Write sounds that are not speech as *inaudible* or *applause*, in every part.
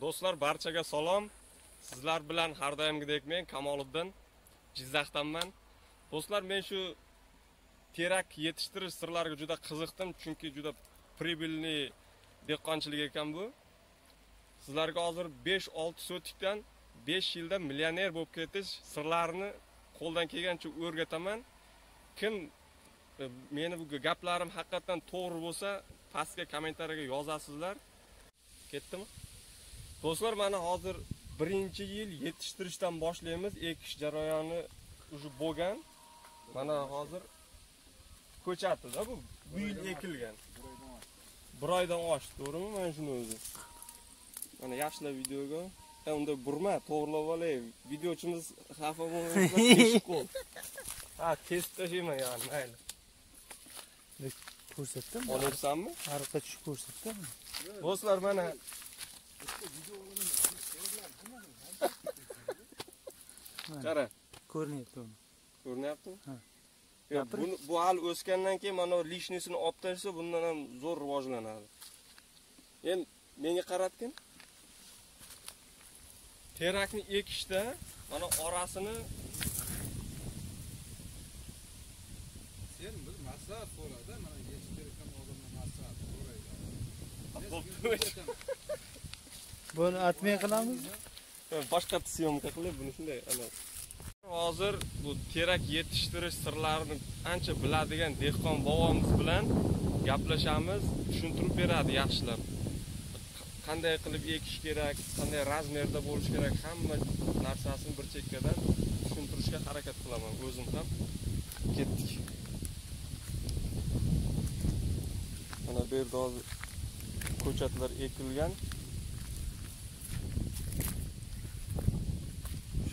Do'stlar, barchaga salom. Sizlar bilan har doimgidek men Kamoliddin Jizzaxdanman. Do'stlar, men shu terak yetishtirish sirlariga juda qiziqdim, chunki juda pribilni dehqonchilik ekan bu. Sizlarga hozir 5-6 sotikdan 5 yilda millioner bo'lib ketish sirlarini qo'ldan kelgancha o'rgataman. Kim e, meni bu gaplarim haqiqatan to'g'ri bo'lsa, pastga kommentariyaga yozasizlar. Ketdimi? Do'stlar, mana hozir birinchi yil yetishtirishdan boshlaymiz. Ekish jarayoni уже bo'lgan. Mana hozir ko'chatida bu bu yil ekilgan. Bir oydan oshdi, to'g'rimi? Mana shuni o'zi. Mana yaxshilab videoga Ha, unda burma, to'g'rilab olay. Videochimiz xafa *laughs* qo'y. Ha, kesib tashlayman yani, mayli. Ko'rsatdim. Olyapsanmi? Ariqqa tushib ko'rsatdim. Do'stlar, mana qara, Ko'rinyapti uni. ko'rinyaptimi? Ha. Buni bu hal o'sgandan keyin mana lishnisini olib tashlasa, bundan ham zo'r rivojlanadi. Endi menga qaratgin. Terakni ekishda mana orasini Sen bir maslahat so'rada, mana yetishtirgan odamdan maslahat so'raydi. *laughs* Buni atmay qilamiz. Boshqa syomka qilib buni shunday ana. Hozir bu terak yetishtirish sirlarini ancha biladigan dehqon bobomiz bilan gaplashamiz. Tushuntirib beradi yaxshilab. Qanday qilib ekish kerak qanday razmerda bo'lishi kerak hamma narsasini bir chekkadan tushuntirishga harakat qilaman. O'zim ham ketdik. Mana bu yerda hozir ko'chatlar ekilgan.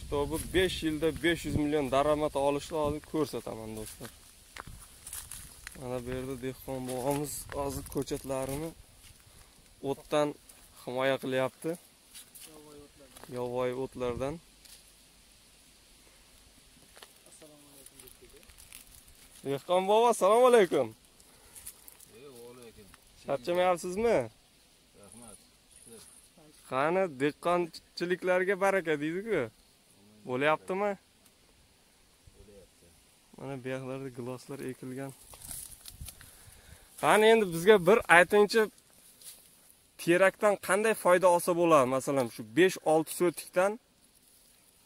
Kitobi 5 yilda 500 million daromad olishni hozir ko'rsataman do'stlar. Mana bu yerda dehqon bobomiz hozir ko'chatlarini o'tdan himoya qilyapti. Yovvoyi o'tlardan. Dehqon bobo, assalomu alaykum. Charchamayapsizmi? Rahmat. Qani dehqonchiliklarga baraka deydi-ku. Bo'lyaptimi? Mana bu yoqlarda giloslar ekilgan. Qani endi bizga bir aytingchi terakdan qanday foyda olsa bo'ladi? Masalan, shu 5-6 sotikdan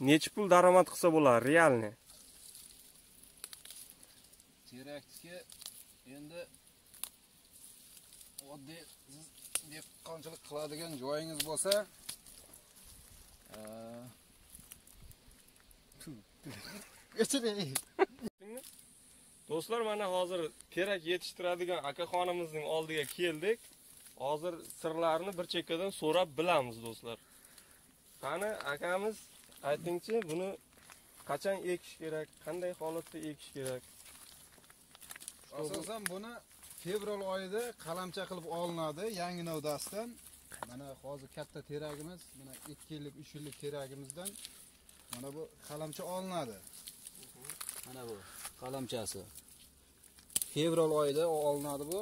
necha pul daromad qilsa bo'ladi realni? Terakga endi oddiy siz dehqonchilik qiladigan joyingiz bo'lsa, Do'stlar, mana hozir terak yetishtiradigan akaxonimizning oldiga keldik. Hozir sirlarini bir chekkadan so'rab bilamiz, do'stlar. Qani akamiz, aytingchi, buni qachon ekish kerak, qanday holatda ekish kerak? asosan buni fevral oyida qalamcha qilib olinadi yangi navdasidan. Mana hozir katta teragimiz, mana 2 yillik, 3 yillik teragimizdan mana bu qalamcha olinadi. Mana bu qalamchasi. Fevral oyida olinadi bu.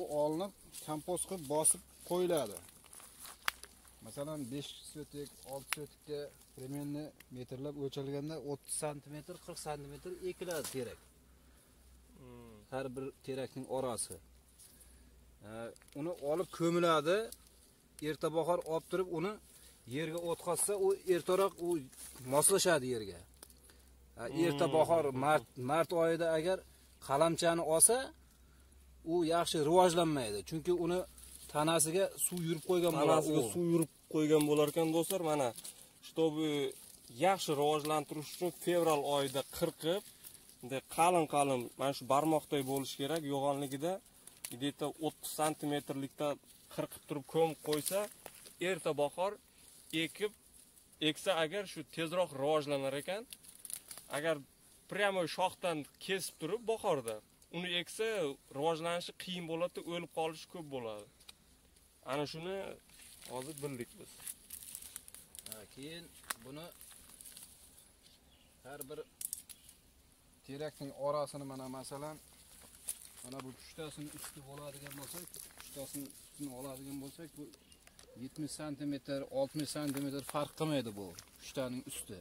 U olinib kompost qilib bosib qo'yiladi. Masalan 5 sotik, 6 sotikka примерно metrlab o'lchalganda 30 sm, 40 sm ekiladi terak. Har bir terakning orasi. Uni olib ko'miladi. Erta bahor olib turib uni yerga o'tkazsa, u ertaroq u moslashadi yerga. Erta bahor mart mart oyida agar qalamchani olsa, u yaxshi rivojlanmaydi. Chunki uni tanasiga suv yurib qo'ygan bo'ladi. Tanasiga suv yurib qo'ygan bo'lar ekan do'stlar, mana чтобы yaxshi rivojlantirish uchun fevral oyida qirqib, bunday qalin-qalin, mana shu barmoqday bo'lishi kerak, yo'g'onligida где-то 30 santimetrlikda qirqib turib ko'mib qo'ysa, erta bahor ekib eksa agar shu tezroq rivojlanar ekan. Agar прямо shoxdan kesib turib bahorda uni eksa rivojlanishi qiyin bo'ladi, o'lib qolishi ko'p bo'ladi. Ana shuni hozir bildik biz. Ha, keyin buni har bir terakning orasini mana masalan mana bu uchtasini usti bo'ladigan bo'lsak, uchtasini ustini oladigan bo'lsak, bu 70 santimetr 60 santimetr farq qilmaydi bu pushtaning usti.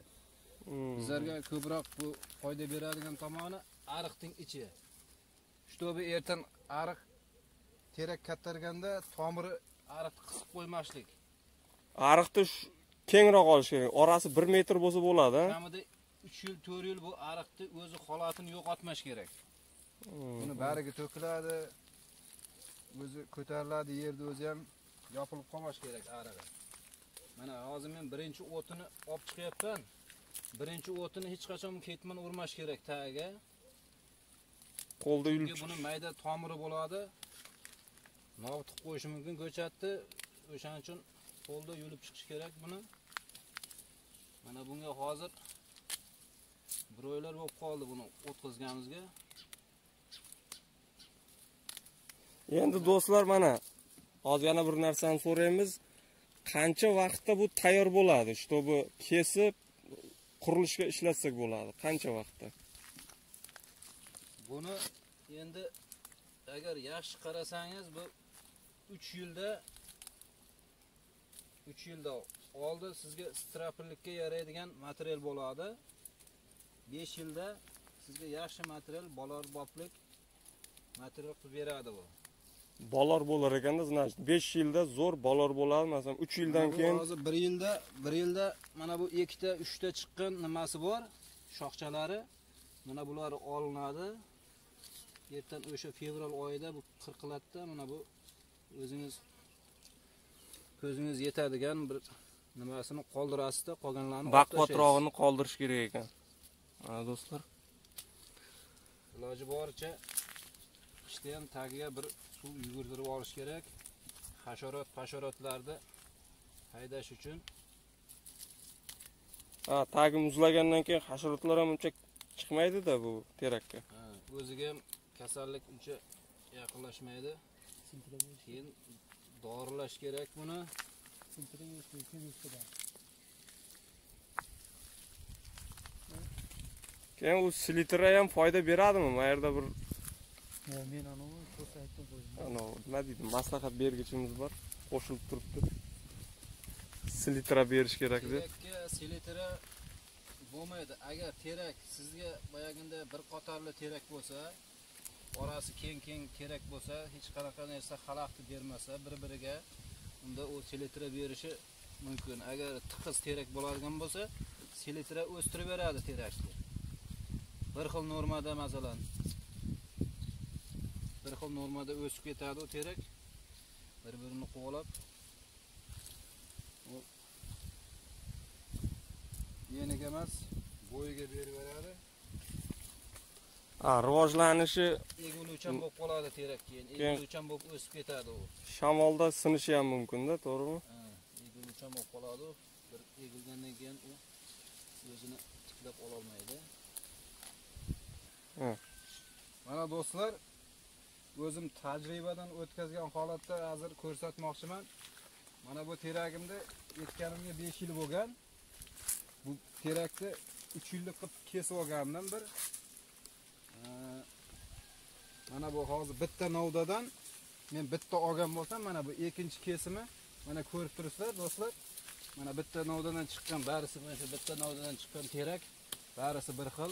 Hmm. bizlarga ko'proq bu foyda beradigan tomoni ariqning ichi. Shtobi ertan ariq terak kattarganda tomiri ariqni qisib qo'ymaslik. Ariqni kengroq olish kerak. Orasi 1 metr bo'lsa bo'ladi. Kamida 3 yil 4 yil bu ariqni o'zi holatini yo'qotmash kerak. Hmm. buni bariga to'kiladi o'zi ko'tariladi yerni o'zi ham yopilib qolmash kerak arig'i mana hozir men birinchi o'tini olib chiqyapman. Birinchi o'tini hech qachon ketmon urmash kerak tagiga qo'lda yulib buni mayda tomiri bo'ladi. Novtiq qo'yishi mumkin ko'chatni o'shaning uchun qo'lda yulib chiqish kerak buni. Mana bunga hozir bir oylar bo'lib qoldi buni o'tkazganimizga. Endi do'stlar mana hozir yana bir narsani so'raymiz qancha vaqtda bu tayyor bo'ladi чтобы kesib qurilishga ishlatsak bo'ladi qancha vaqtda Buni endi agar yaxshi qarasangiz bu 3 yilda 3 yilda oldi sizga strapillikka yaraydigan material bo'ladi. 5 yilda sizga yaxshi material bolarboplik material qilib beradi bu. Bolar bo'lar ekanda значит 5 yilda zo'r bolar bo'ladi masalan 3 yildan keyin hozir 1 yilda 1 yilda mana bu ikkita, uchta chiqqan nimasi bor, shoxchalari. Mana bular olinadi. Ertan o'sha fevral oyida bu qirqiladida mana bu o'zingiz ko'zingiz yetadigan bir nimasini qoldirasizda, qolganlarni tashlaysiz. baqvatrog'ini qoldirish kerak ekan mana do'stlar iloji boricha ishda ham tagiga bir suv yugurtirib olish kerak. Hasharot, hasharotlarni haydash uchun ha tagi muzlagandan keyin hasharotlar ham uncha chiqmaydi-da bu terakka Ha, o'ziga ham kasallik uncha yaqinlashmaydi. Keyin dorilash kerak buni. keyin u silitra ham foyda beradimi mana yerda bir men anavi ko'rsatib qo'ydim. anavi nima deydi maslahat bergichimiz bor qo'shilib turibdi selitra berish kerak deb Terakka selitra bo'lmaydi. Agar terak sizga boyaginda bir qatorli terak bo'lsa, orasi keng-keng terak bo'lsa, hech qanaqa narsa xalaqit bermasa bir-biriga, unda u selitra berishi mumkin. Agar tiqiz terak bo'ladigan bo'lsa, selitra o'stirib beradi terakni. Bir xil normada masalan bir xil normada o'sib ketadi u terak. Bir-birini quvlab yeniga emas bo'yiga berib beradi. Ha rivojlanishi egiluvchan bo'lib qoladi terak keyin. Egiluvchan bo'lib o'sib ketadi u shamolda sinishi ham mumkinda to'g'rimi? Ha, egiluvchan bo'lib qoladi bir egilgandan keyin u o'zini tiklab ololmaydi. Mana do'stlar o'zim tajribadan o'tkazgan holatda hozir ko'rsatmoqchiman. Mana bu teragimni ekkanimga 5 yil bo'lgan. Bu terakni 3 yillik qilib kesib olgandim bir. Mana bu hozir bitta novdadan men bitta olgan bo'lsam mana bu ikkinchi kesimi mana ko'rib turibsizlar do'stlar. Mana bitta novdadan chiqqan barisi mana shu bitta novdadan chiqqan terak barisi bir xil.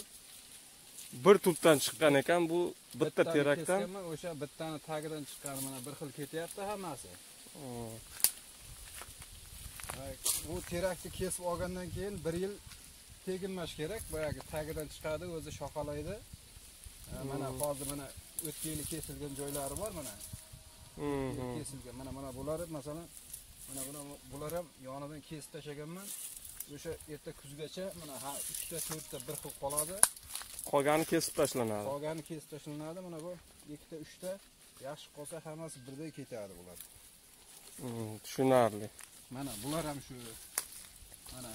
Bir tubdan chiqqan ekan bu bitta terakdan. o'sha bittani tagidan chiqqani mana bir xil ketyapti hammasi. Ha, bu terakni kesib olgandan keyin bir yil teginmash kerak boyagi tagidan chiqadi o'zi shoqalaydi. Ha, mana Hmm. hozir mana o'tgan yili kesilgan joylari bor mana. Hmm, hmm. kesilgan mana mana bular masalan mana buni bular ham yonidan kesib tashlaganman. O'sha erta kuzgacha mana ha 3 ta 4 ta bir xil qoladi qolgani kesib tashlanadi. Qolgani kesib tashlanadi mana bu 2 ta 3 ta yaxshi qolsa hammasi birday ketadi bular. Hmm, tushunarli. Mana bular ham shu mana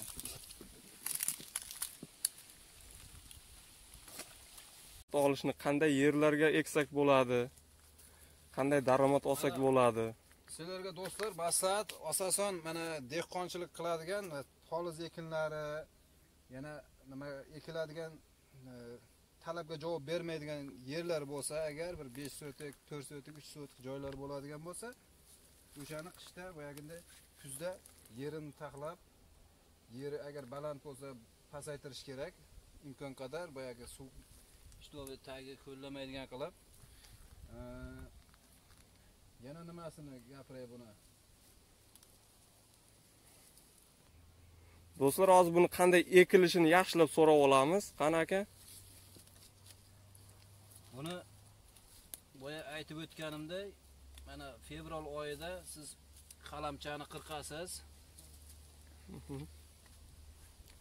olishni qanday yerlarga eksak bo'ladi? Qanday daromad olsak bo'ladi? sizlarga do'stlar maslahat asosan mana dehqonchilik qiladigan poliz ekinlari yana nima ekiladigan talabga javob bermaydigan yerlar bo'lsa agar bir 5 sotik 4 sotik 3 sotik joylar bo'ladigan bo'lsa o'shani qishda boyaginda kuzda yerini taxlab yeri agar baland bo'lsa pasaytirish kerak. Imkon qadar boyagi suv ishlovi tagiga ko'llamaydigan qilib yana nimasini gapiray buni? Do'stlar hozir buni qanday ekilishini yaxshilab so'rab olamiz. Qani aka? Buni boya aytib o'tganimdek mana fevral oyida siz qalamchani qirqasiz.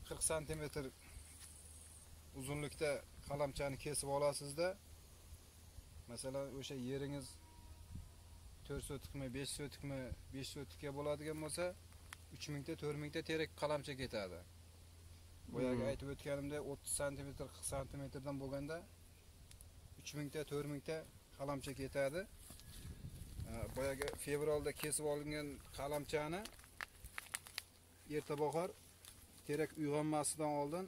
40 santimetr uzunlikda qalamchani kesib olasizda. Masalan o'sha yeringiz 4 sotikmi 5 sotikmi 5 sotikka bo'ladigan bo'lsa 3000 ta 4000 ta terak qalamcha ketadi. Boyagi Hmm. aytib o'tganimdek 30 santimetr 40 santimetrdan bo'lganda 3000 ta 4000 ta qalamcha ketadi Ee, boyagi fevralda kesib olingan qalamchani erta bahor terak uyg'onmasidan oldin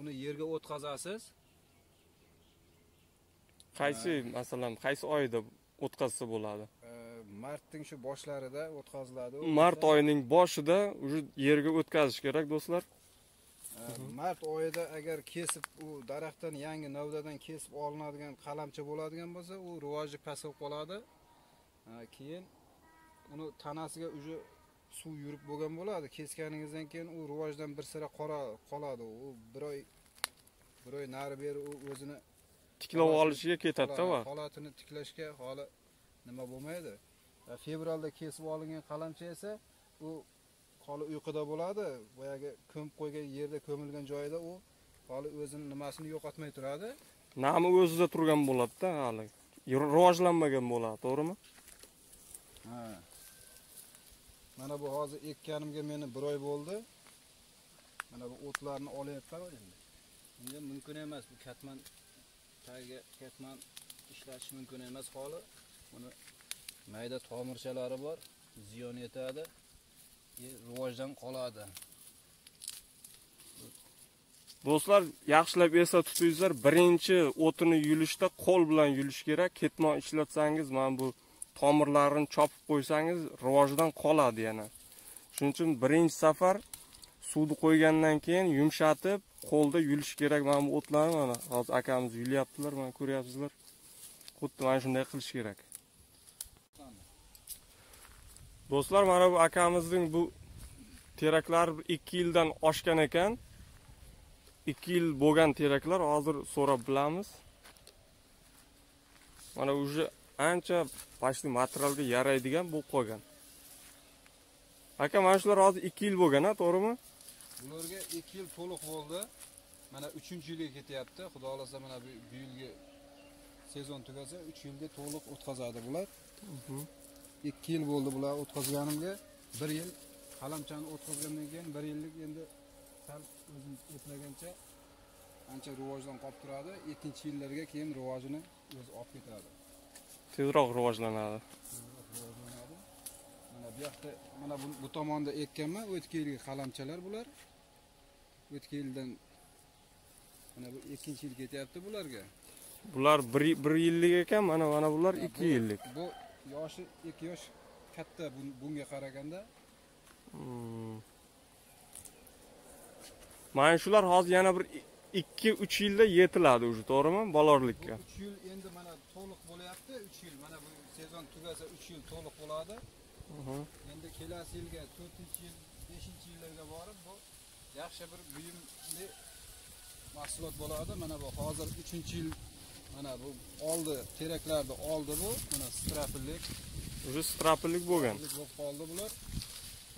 uni yerga o'tkazasiz qaysi masalan qaysi oyda o'tkazsa bo'ladi? Martning shu boshlarida o'tkaziladi u. mart oyining boshida уже yerga o'tkazish kerak do'stlar mart oyida agar kesib u daraxtdan yangi novdadan kesib olinadigan qalamcha bo'ladigan bo'lsa u rivoji past bo'lib qoladi. Keyin uni tanasiga уже suv yurib bo'lgan bo'ladi. Kesganingizdan keyin u rivojdan bir sira qora qoladi. U bir oy bir oy nari beri u o'zini tiklab olishiga ketadida va. holatini tiklashga holi nima bo'lmaydi. Fevralda kesib olingan qalamcha esa u holi uyquda bo'ladi. Boyagi ko'mib qo'ygan yerda ko'milgan joyida u holi o'zini nimasini yo'qotmay turadi. Nami o'zida turgan bo'ladida hali. Rivojlanmagan bo'ladi to'g'rimi? Ha. mana bu hozir ekkanimga meni bir oy bo'ldi. Mana bu o'tlarni olyapman endi. Endi mumkin emas. Bu katman tagiga katman ishlatish mumkin emas holi buni mayda tomirchalari bor. Ziyon yetadi rivojdan qoladi. Do'stlar yaxshilab esda tutingizlar birinchi o'tini yulishda qo'l bilan yulish kerak. Ketmon ishlatsangiz mana bu tomirlarini chopib qo'ysangiz rivojidan qoladi yana. Shuning uchun birinchi safar suvni qo'ygandan keyin yumshatib qo'lda yulish kerak. Mana bu o'tlarni mana hozir akamiz yulyaptilar mana ko'ryapsizlar. Xuddi mana shunday qilish kerak. Do'stlar mana bu akamizning bu teraklari bir ikki yildan oshgan ekan. Ikki yil bo'lgan teraklar hozir so'rab bilamiz. Mana уже ancha почти materialga yaraydigan bo'lib qolgan. Aka mana shular hozir ikki yil bo'lgan a to'g'rimi? Bularga ikki yil to'liq bo'ldi. Mana uchinchi yilga ketyapti. Xudo xohlasa mana bu yilgi sezon tugasa uch yilga to'liq o'tkazadi bular ikki yil bo'ldi bular o'tkazganimga. Bir yil qalamchani o'tkazgandan keyin bir yillik endi sal o'zim eplagancha ancha rivojdan qolib turadi. Ikkinchi yillarga keyin rivojini o'zi olib ketadi tezroq rivojlanadi. Mana bu yoqda mana bu, tomonda ekkanman o'tgan yilgi qalamchalar bular. O'tgan yildan mana bu ikkinchi yil ketyapti bularga. Bular bir, bir yillik ekan mana mana bular ikki yillik. bu yoshi ikki yosh katta bu- bunga qaraganda. Hmm. mana shular hozir yana bir ikki uch yilda yetiladi уже to'g'rimi? Bolorlikka uch yil endi mana to'liq bo'lyapti uch yil. Mana bu sezon tugasa uch yil to'liq bo'ladi. Mhm. endi kelasi yilga to'rtinchi yil beshinchi yillarga borib bu yaxshi bir buyumli mahsulot bo'ladi. Mana bu hozir uchinchi yil mana bu oldi teraklarni oldi bu. Mana strapillik. Уже strapillik bo'lgan bo'lib qoldi bular.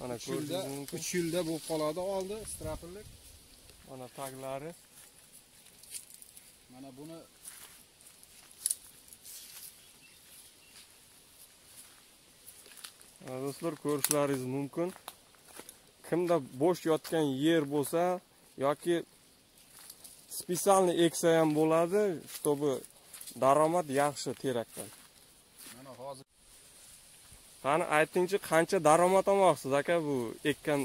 Mana ko'rishingiz mumkin. uch yilda bo'lib qoladi oldi strapillik. Mana taglari. Mana buni do'stlar ko'rishlaringiz mumkin. Kimda bo'sh yotgan yer bo'lsa yoki специально eksa ham bo'ladi чтобы daromad yaxshi terakdan mana hozir qani aytingchi qancha daromad olmoqchisiz aka bu ekkan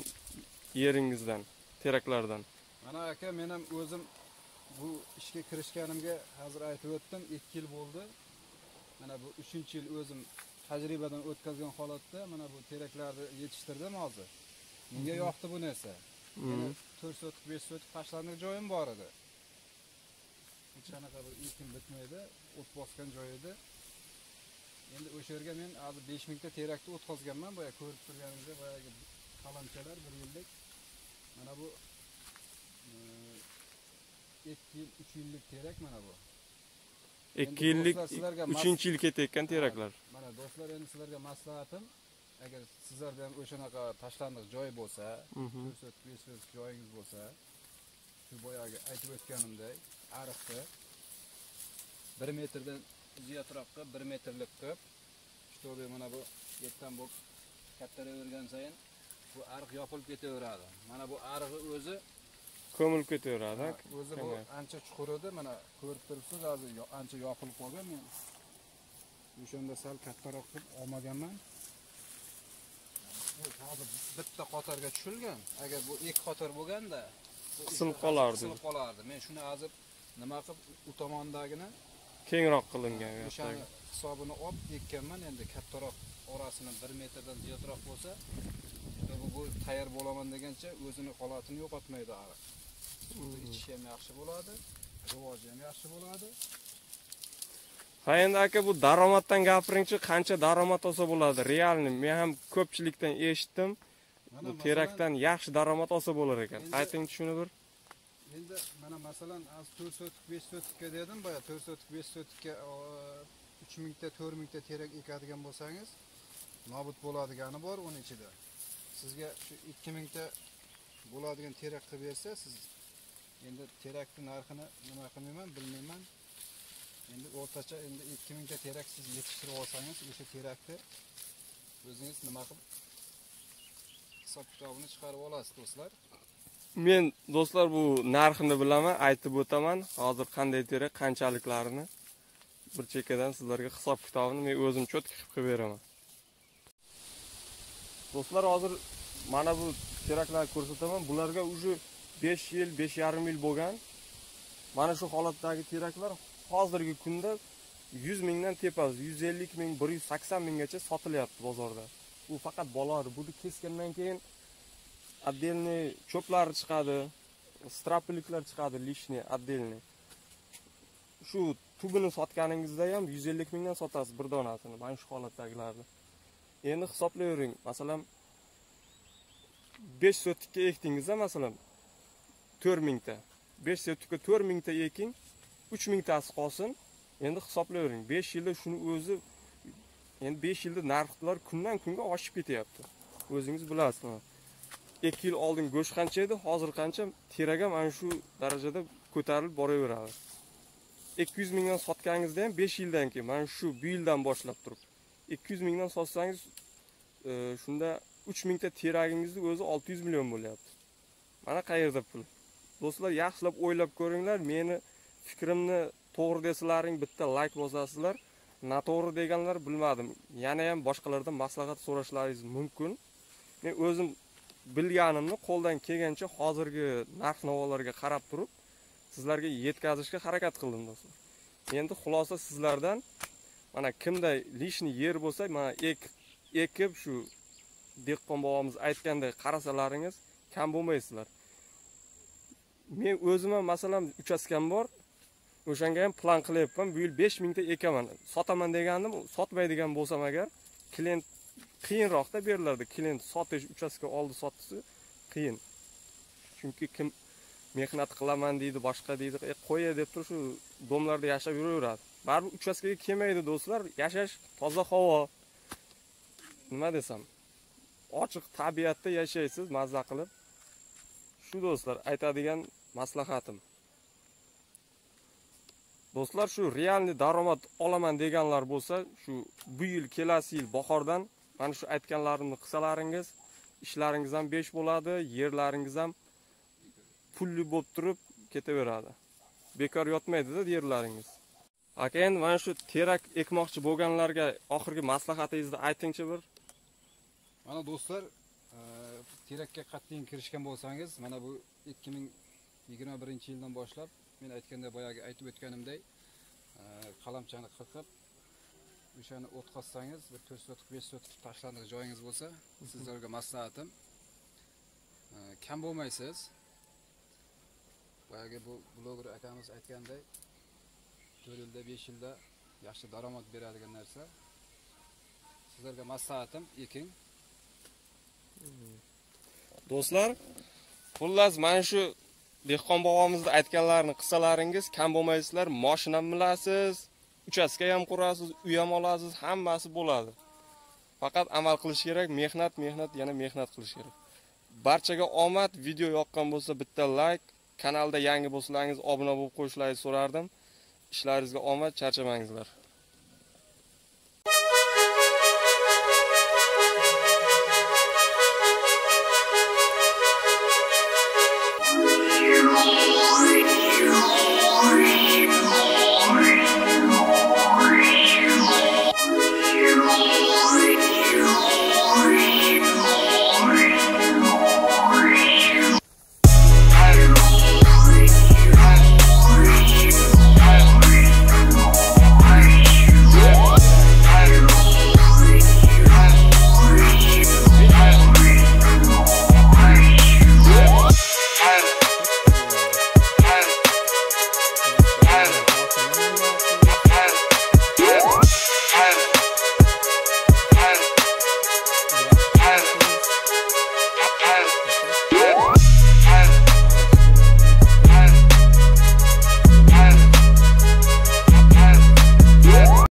yeringizdan teraklardan mana aka men ham o'zim bu ishga kirishganimga hozir aytib o'tdim ikki yil bo'ldi mana bu uchinchi yil o'zim tajribadan o'tkazgan holatda mana bu teraklarni yetishtirdim hozir. Menga yoqdi bu narsa. 4 sotik, 5 sotik tashlandiq joyim bor edi. Hech qanaqa bir ekin bitmaydi, o't bosgan joy edi. Endi o'sha yerga men hozir 5000 ta terakni o'tkazganman, boya ko'rib turganingizdek, boyagi qalamchalar 1 yillik. Mana bu 2 yil, 3 yillik terak mana bu. ikki yillik uchinchi yil ketayotgan teraklar Mana do'stlar, endi sizlarga maslahatim, agar sizlarda ham o'shanaqa tashlandiq joy bo'lsa, Mhm. 4 sotik, 5 sotik joyingiz bo'lsa, boyagi aytib o'tganimdek, ariqni 1 metrdan ziyodroqqa 1 metrlik qilib, чтобы mana bu yerdan bu kattaravergan sayin bu ariq yopilib ketaveradi. Mana bu ariqi o'zi ko'milib ketaveradi. O'zi bu ancha chuqur edi mana ko'rib turibsiz hozir ancha yopilib qolgan. Men o'shanda sal kattaroq qilib olmaganman. Hozir bitta qatorga tushilgan agar bu ikki qator bo'lganda Qisilib qolardi. qisilib qolardi. Men shuni hozir nima qilib u tomondagini kengroq qilingan o'shani hisobini olib ekkanman endi kattaroq orasini bir metrdan ziyodroq bo'lsa bu, tayyor bo'laman degancha o'zini holatini yo'qotmaydi ariq suvni ham yaxshi bo'ladi rivoji ham yaxshi bo'ladi. Ha endi aka bu daromaddan gapiringchi qancha daromad olsa bo'ladi? Realniy men ham ko'pchilikdan eshitdim bu terakdan yaxshi daromad olsa bo'lar ekan. Ayting shuni bir. Endi mana masalan az 4 sotik 5 sotikka dedim boya 4 sotik 5 sotikka uch mingta to'rt mingta terak ekadigan bo'lsangiz nobud bo'ladigani bor uni ichida. Sizga shu ikki mingta bo'ladigan terak qilib bersa siz endi terakni narxini nima qilmayman bilmayman. Endi o'rtacha endi ikki mingta terak siz yetishtirib olsangiz o'sha terakni o'zingiz nima qilib hisob kitobini chiqarib olasiz do'stlar? Men do'stlar bu narxini bilaman aytib o'taman. Hozir qanday terak qanchaliklarini bir chekkadan sizlarga hisob kitobini men o'zim cho'tka qilib qilib beraman. Do'stlar hozir mana bu teraklarni ko'rsataman. Bularga уже 5 yil 5,5 yil bo'lgan. Mana shu holatdagi teraklar hozirgi kunda 100 mingdan tepasi 150 ming 180 minggacha sotilyapti bozorda. Bu faqat bolori buni kesgandan keyin отдельный cho'plari chiqadi strapiliklar chiqadi lishniy отдельный shu tubini sotganingizda ham 150 mingdan sotasiz bir donasini mana shu holatdagilarni endi hisoblayvering masalan 5 sotikka ekdingizda masalan 4 mingta 5 sotikka 4 mingta eking 3 mingtasi qolsin endi hisoblayvering 5 yilda shuni o'zi endi 5 yilda narxlar kundan kunga oshib ketyapti o'zingiz bilasiz mana. 2 yil oldin go'sht qancha edi hozir qancha? Terak ham ana shu darajada ko'tarilib boraveradi. 200 mingdan sotganingizda ham 5 yildan keyin mana shu bu yildan boshlab turib. 200 mingdan sotsangiz e, shunda 3 mingta teragingizni o'zi 600 million bo'lyapti. Mana qayerda pul? Do'stlar yaxshilab o'ylab ko'ringlar meni fikrimni to'g'ri desalaring bitta layk bosasizlar noto'g'ri deganlar bilmadim. Yana ham boshqalardan maslahat so'rashlaringiz mumkin. Men o'zim bilganimni qo'ldan kelgancha hozirgi narx navolarga qarab turib sizlarga yetkazishga harakat qildim do'stlar. Endi xulosa sizlardan mana kimda лишний yer bo'lsa mana ek ekib shu dehqon bobomiz aytganday qarasalaringiz kam bo'lmaysizlar. Men o'zim ham masalan uchastkam bor o'shanga ham plan qilyapman bu yil besh mingta ekaman sotaman degandim sotmaydigan bo'lsam agar klient qiyinroqda beriladi. Klient sotish uchastka oldi sotdisi qiyin. Chunki kim mehnat qilaman deydi boshqa deydi e, qo'ya deb turib shu domlarda yashab yuraveradi. Baribir uchastkaga kelmaydi do'stlar yashash toza havo. Nima desam ochiq tabiatda yashaysiz mazza qilib. Shu do'stlar aytadigan maslahatim. Do'stlar shu realniy daromad olaman deganlar bo'lsa shu bu yil kelasi yil bahordan mana shu aytganlarimni qilsalaringiz ishlaringiz ham besh bo'ladi yerlaringiz ham pulli bo'lib turib ketaveradi. Bekor yotmaydida yerlaringiz. Aka endi mana shu terak ekmoqchi bo'lganlarga oxirgi maslahatingizni aytingchi bir. Mana do'stlar, e, terakka qat'iy kirishgan bo'lsangiz, mana bu 2021-yildan boshlab men aytganda boyagi aytib o'tganimdek, e, qalamchani qirqib o'shani o'tkazsangiz bir to'rt sotik 5 sotik tashlandiq joyingiz bo'lsa sizlarga maslahatim. Kam bo'lmaysiz. Boyagi bu bloger akamiz aytganday 4 yilda 5 yilda yaxshi daromad beradigan narsa. Sizlarga maslahatim eking do'stlar xullas mana shu dehqon bobomizni aytganlarini qilsalaringiz kam bo'lmaysizlar moshinani bilasiz uchastka ham qurasiz uy ham olasiz hammasi bo'ladi. Faqat amal qilish kerak mehnat mehnat yana mehnat qilish kerak. Barchaga omad video yoqqan bo'lsa bitta layk kanalda yangi bo'lsalaringiz obuna bo'lib qo'yishlaringizni so'rardim. Ishlaringizga omad charchamangizlar